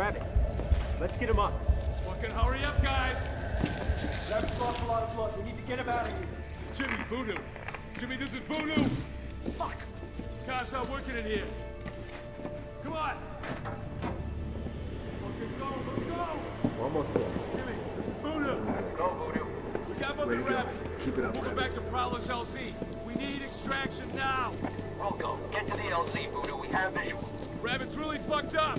Let's get him up. Fucking hurry up, guys! Rabbit's lost a lot of blood. We need to get him out of here. Jimmy, Voodoo! Jimmy, this is Voodoo! Fuck! Cops are working in here. Come on! Fucking go, let's go! We're almost there. Jimmy, this is Voodoo! Go, Voodoo. We got Mother to go. Rabbit. Keep it up, Moving Rabbit. back to Prowler's LZ. We need extraction now! Wilco, get to the LZ, Voodoo. We have visual. Rabbit's really fucked up.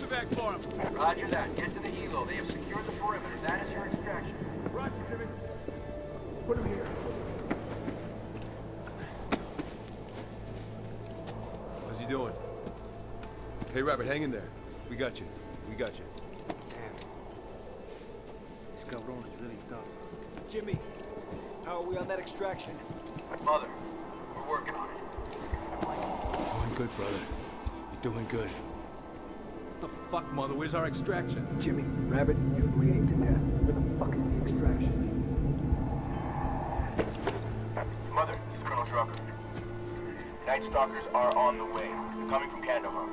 We're gonna need Casevac for him. Roger that. Get to the helo. They have secured the perimeter. That is your extraction. Roger, Jimmy. Put him here. How's he doing? Hey, Robert, hang in there. We got you. We got you. Damn. This cabron is really tough. Jimmy, how are we on that extraction? Mother, we're working on it. Doing good, brother. You're doing good. What the fuck, Mother? Where's our extraction? Jimmy, Rabbit, you're bleeding to death. Where the fuck is the extraction? Mother, it's Colonel Drucker. Night Stalkers are on the way. They're coming from Kandahar.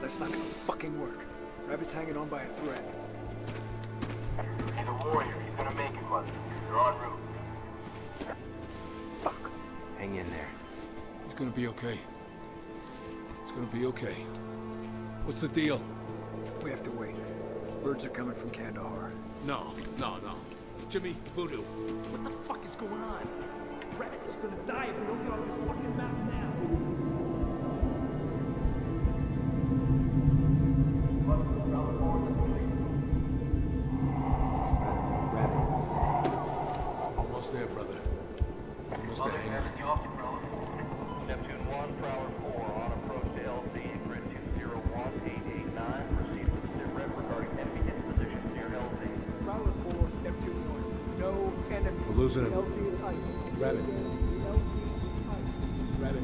That's not gonna fucking work. Rabbit's hanging on by a thread. He's a warrior. He's gonna make it, Mother. They're en route. Fuck. Hang in there. He's gonna be okay. It's gonna be okay. What's the deal? We have to wait. Birds are coming from Kandahar. No, no, no. Jimmy, Voodoo. What the fuck is going on? Rabbit is gonna die if we don't losing him. LZ is ice. Rabbit. LZ is ice. Rabbit.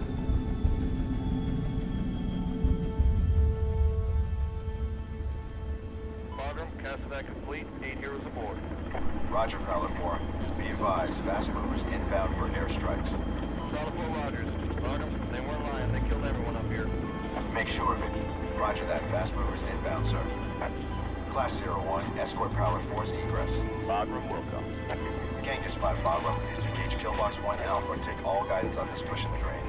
Bagram, Casevac complete, eight heroes aboard. Roger, Prowler 4. Be advised, fast movers inbound for airstrikes. Class 01, escort Prowler 4's egress. Bagram will come. Gang to spot Bagram. Disengage Killbox 1 Alpha and take all guidance on this push in the drain.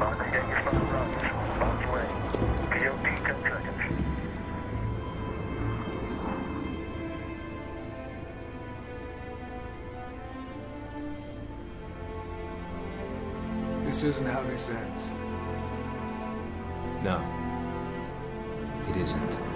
Bagram, get your fucking Rogers. On the way. POP 10 seconds. This isn't how this ends. No. It isn't.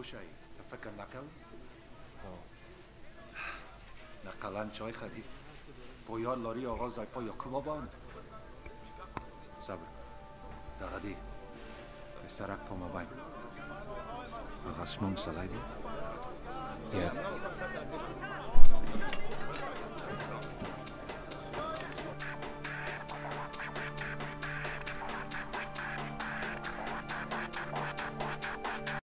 اخبال زنبوشایی تفکر نکن؟ نقلن چای خدید باید لاری آقا زیپا یا کبابان صبر دغدی تسرک پا مبین آقا سمون سلایدی Yeah.